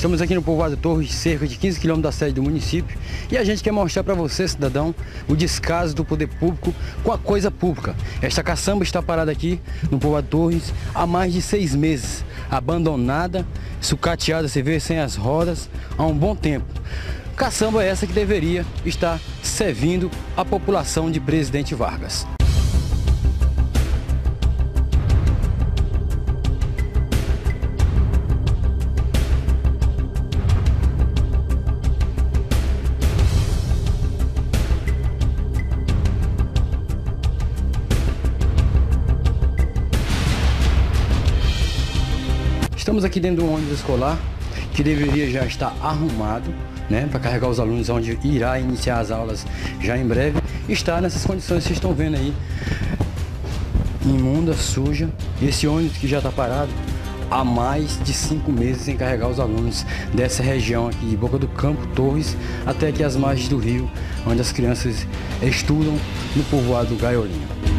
Estamos aqui no povoado Torres, cerca de 15 quilômetros da sede do município, e a gente quer mostrar para você, cidadão, o descaso do poder público com a coisa pública. Esta caçamba está parada aqui no povoado Torres há mais de seis meses, abandonada, sucateada, você vê, sem as rodas, há um bom tempo. Caçamba é essa que deveria estar servindo a população de Presidente Vargas. Estamos aqui dentro do ônibus escolar, que deveria já estar arrumado, né, para carregar os alunos onde irá iniciar as aulas já em breve. Está nessas condições que vocês estão vendo aí, imunda, suja. E esse ônibus que já está parado há mais de cinco meses sem carregar os alunos dessa região aqui de Boca do Campo, Torres, até aqui as margens do rio, onde as crianças estudam no povoado Gaiolinho.